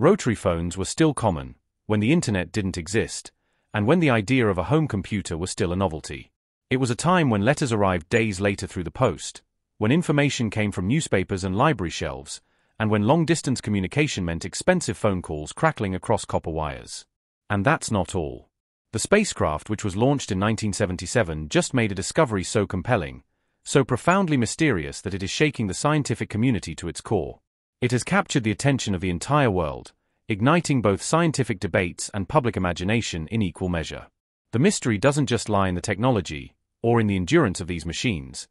Rotary phones were still common, when the internet didn't exist, and when the idea of a home computer was still a novelty. It was a time when letters arrived days later through the post, when information came from newspapers and library shelves, and when long distance communication meant expensive phone calls crackling across copper wires. And that's not all. The spacecraft, which was launched in 1977, just made a discovery so compelling, so profoundly mysterious that it is shaking the scientific community to its core. It has captured the attention of the entire world, igniting both scientific debates and public imagination in equal measure. The mystery doesn't just lie in the technology, or in the endurance of these machines,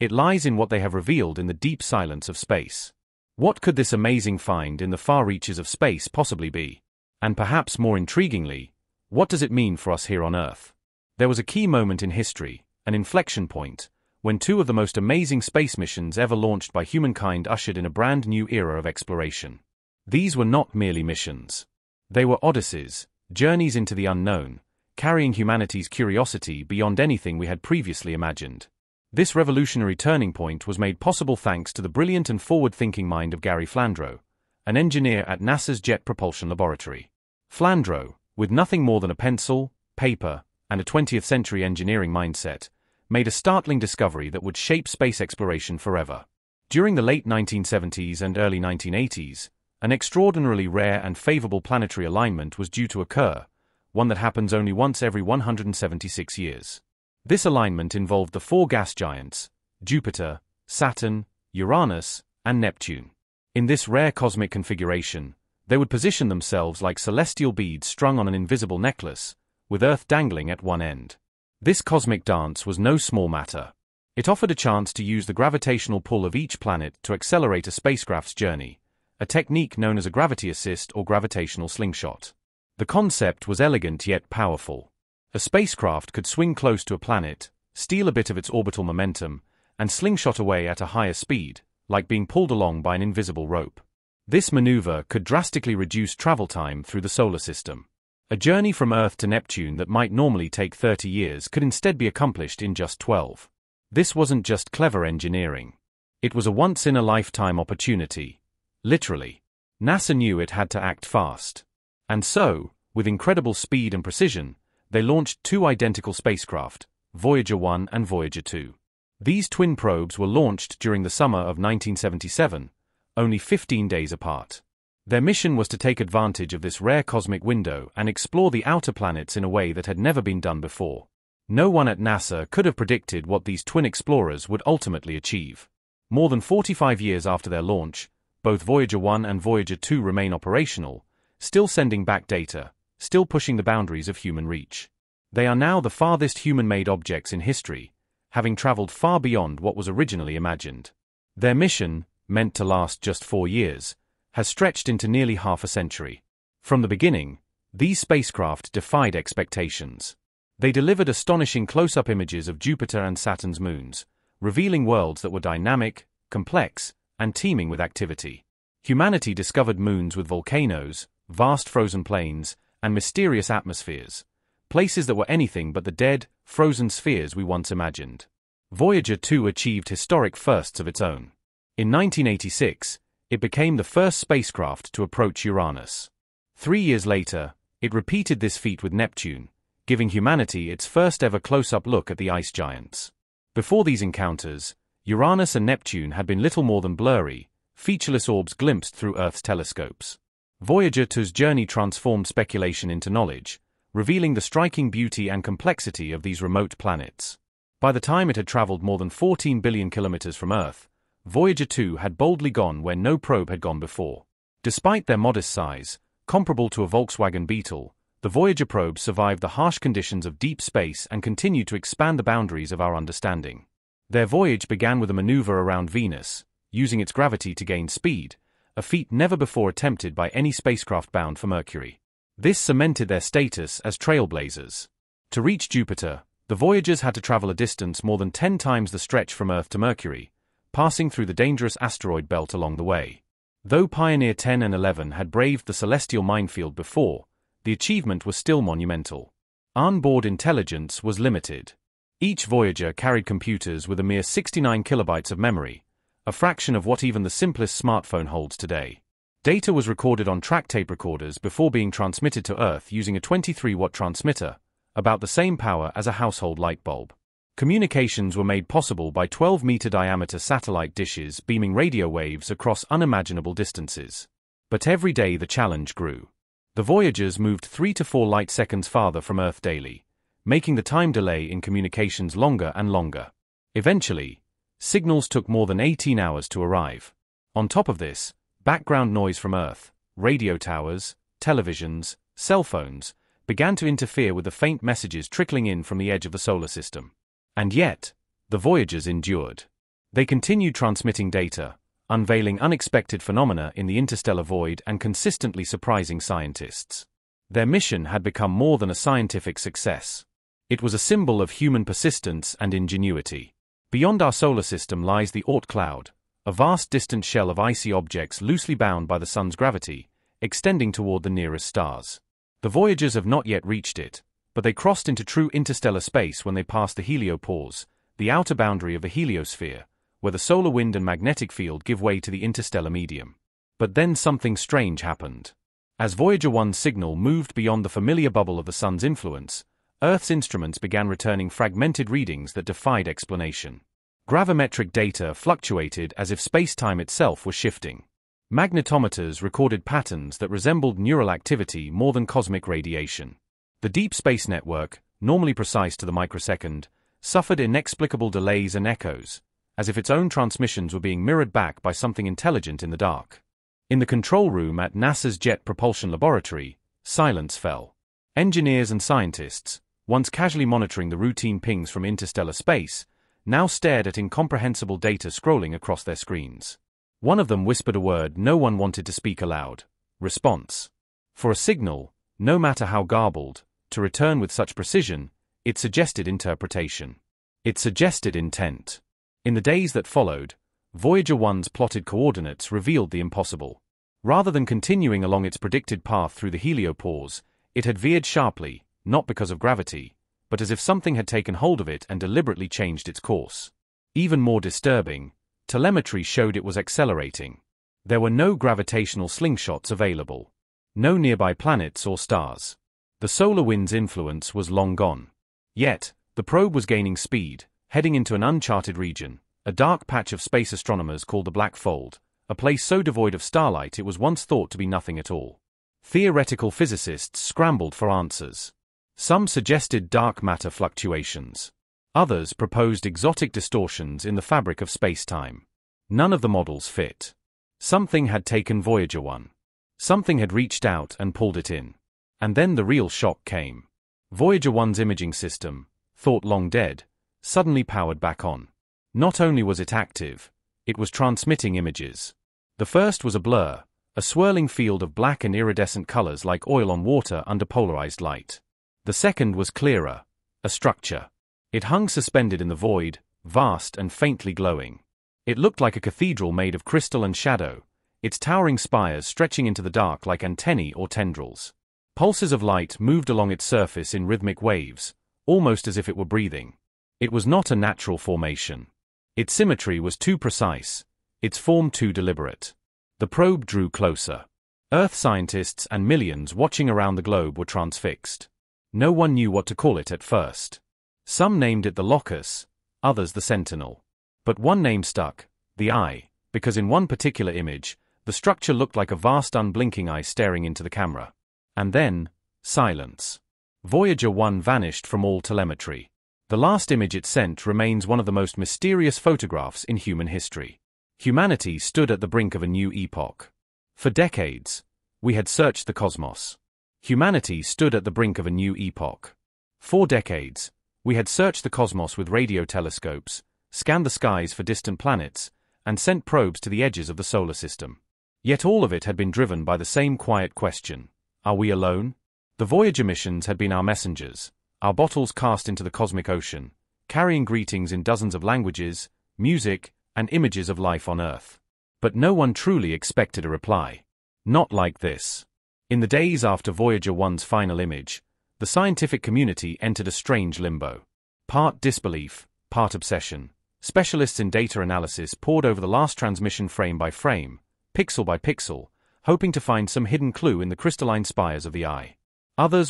it lies in what they have revealed in the deep silence of space. What could this amazing find in the far reaches of space possibly be? And perhaps more intriguingly, what does it mean for us here on Earth? There was a key moment in history, an inflection point, when two of the most amazing space missions ever launched by humankind ushered in a brand new era of exploration. These were not merely missions. They were odysseys, journeys into the unknown, carrying humanity's curiosity beyond anything we had previously imagined. This revolutionary turning point was made possible thanks to the brilliant and forward-thinking mind of Gary Flandro, an engineer at NASA's Jet Propulsion Laboratory. Flandro, with nothing more than a pencil, paper, and a 20th century engineering mindset, made a startling discovery that would shape space exploration forever. During the late 1970s and early 1980s, an extraordinarily rare and favorable planetary alignment was due to occur, one that happens only once every 176 years. This alignment involved the four gas giants Jupiter, Saturn, Uranus, and Neptune. In this rare cosmic configuration, they would position themselves like celestial beads strung on an invisible necklace, with Earth dangling at one end. This cosmic dance was no small matter. It offered a chance to use the gravitational pull of each planet to accelerate a spacecraft's journey, a technique known as a gravity assist or gravitational slingshot. The concept was elegant yet powerful. A spacecraft could swing close to a planet, steal a bit of its orbital momentum, and slingshot away at a higher speed, like being pulled along by an invisible rope. This maneuver could drastically reduce travel time through the solar system. A journey from Earth to Neptune that might normally take 30 years could instead be accomplished in just 12. This wasn't just clever engineering. It was a once in a lifetime opportunity, Literally. NASA knew it had to act fast. And so, with incredible speed and precision, they launched two identical spacecraft, Voyager 1 and Voyager 2. These twin probes were launched during the summer of 1977, only 15 days apart. Their mission was to take advantage of this rare cosmic window and explore the outer planets in a way that had never been done before. No one at NASA could have predicted what these twin explorers would ultimately achieve. More than 45 years after their launch, both Voyager 1 and Voyager 2 remain operational, still sending back data, still pushing the boundaries of human reach. They are now the farthest human-made objects in history, having traveled far beyond what was originally imagined. Their mission, meant to last just four years, has stretched into nearly half a century. From the beginning, these spacecraft defied expectations. They delivered astonishing close-up images of Jupiter and Saturn's moons, revealing worlds that were dynamic, complex, and teeming with activity. Humanity discovered moons with volcanoes, vast frozen plains, and mysterious atmospheres, places that were anything but the dead, frozen spheres we once imagined. Voyager 2 achieved historic firsts of its own. In 1986, it became the first spacecraft to approach Uranus. Three years later, it repeated this feat with Neptune, giving humanity its first ever close up look at the ice giants. Before these encounters, Uranus and Neptune had been little more than blurry, featureless orbs glimpsed through Earth's telescopes. Voyager 2's journey transformed speculation into knowledge, revealing the striking beauty and complexity of these remote planets. By the time it had traveled more than 14 billion kilometers from Earth, Voyager 2 had boldly gone where no probe had gone before. Despite their modest size, comparable to a Volkswagen Beetle, the Voyager probes survived the harsh conditions of deep space and continued to expand the boundaries of our understanding. Their voyage began with a maneuver around Venus, using its gravity to gain speed, a feat never before attempted by any spacecraft bound for Mercury. This cemented their status as trailblazers. To reach Jupiter, the Voyagers had to travel a distance more than 10 times the stretch from Earth to Mercury, passing through the dangerous asteroid belt along the way. Though Pioneer 10 and 11 had braved the celestial minefield before, the achievement was still monumental. Onboard intelligence was limited. Each Voyager carried computers with a mere 69 kilobytes of memory, a fraction of what even the simplest smartphone holds today. Data was recorded on track tape recorders before being transmitted to Earth using a 23 watt transmitter, about the same power as a household light bulb. Communications were made possible by 12 meter diameter satellite dishes beaming radio waves across unimaginable distances. But every day the challenge grew. The Voyagers moved 3 to 4 light seconds farther from Earth daily, making the time delay in communications longer and longer. Eventually, signals took more than 18 hours to arrive. On top of this, background noise from Earth, radio towers, televisions, cell phones, began to interfere with the faint messages trickling in from the edge of the solar system. And yet, the Voyagers endured. They continued transmitting data, unveiling unexpected phenomena in the interstellar void and consistently surprising scientists. Their mission had become more than a scientific success. It was a symbol of human persistence and ingenuity. Beyond our solar system lies the Oort cloud, a vast distant shell of icy objects loosely bound by the sun's gravity, extending toward the nearest stars. The Voyagers have not yet reached it, but they crossed into true interstellar space when they passed the heliopause, the outer boundary of the heliosphere, where the solar wind and magnetic field give way to the interstellar medium. But then something strange happened. As Voyager 1's signal moved beyond the familiar bubble of the sun's influence, Earth's instruments began returning fragmented readings that defied explanation. Gravimetric data fluctuated as if space-time itself were shifting. Magnetometers recorded patterns that resembled neural activity more than cosmic radiation. The Deep Space Network, normally precise to the microsecond, suffered inexplicable delays and echoes, as if its own transmissions were being mirrored back by something intelligent in the dark. In the control room at NASA's Jet Propulsion Laboratory, silence fell. Engineers and scientists, once casually monitoring the routine pings from interstellar space, now stared at incomprehensible data scrolling across their screens. One of them whispered a word no one wanted to speak aloud. Response. For a signal, no matter how garbled, to return with such precision, it suggested interpretation. It suggested intent. In the days that followed, Voyager 1's plotted coordinates revealed the impossible. Rather than continuing along its predicted path through the heliopause, it had veered sharply, not because of gravity, but as if something had taken hold of it and deliberately changed its course. Even more disturbing, telemetry showed it was accelerating. There were no gravitational slingshots available. No nearby planets or stars. The solar wind's influence was long gone. Yet, the probe was gaining speed, heading into an uncharted region, a dark patch of space astronomers called the Black Fold, a place so devoid of starlight it was once thought to be nothing at all. Theoretical physicists scrambled for answers. Some suggested dark matter fluctuations. Others proposed exotic distortions in the fabric of space-time. None of the models fit. Something had taken Voyager 1. Something had reached out and pulled it in. And then the real shock came. Voyager 1's imaging system, thought long dead, suddenly powered back on. Not only was it active, it was transmitting images. The first was a blur, a swirling field of black and iridescent colors like oil on water under polarized light. The second was clearer, a structure. It hung suspended in the void, vast and faintly glowing. It looked like a cathedral made of crystal and shadow, its towering spires stretching into the dark like antennae or tendrils. Pulses of light moved along its surface in rhythmic waves, almost as if it were breathing. It was not a natural formation. Its symmetry was too precise, its form too deliberate. The probe drew closer. Earth scientists and millions watching around the globe were transfixed. No one knew what to call it at first. Some named it the locus, others the sentinel. But one name stuck, the eye, because in one particular image, the structure looked like a vast unblinking eye staring into the camera. And then, silence. Voyager 1 vanished from all telemetry. The last image it sent remains one of the most mysterious photographs in human history. Humanity stood at the brink of a new epoch. For decades, we had searched the cosmos. Humanity stood at the brink of a new epoch. For decades, we had searched the cosmos with radio telescopes, scanned the skies for distant planets, and sent probes to the edges of the solar system. Yet all of it had been driven by the same quiet question Are we alone? The Voyager missions had been our messengers, our bottles cast into the cosmic ocean, carrying greetings in dozens of languages, music, and images of life on Earth. But no one truly expected a reply. Not like this. In the days after Voyager 1's final image, the scientific community entered a strange limbo. Part disbelief, part obsession. Specialists in data analysis pored over the last transmission frame by frame, pixel by pixel, hoping to find some hidden clue in the crystalline spires of the eye. Others